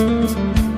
Música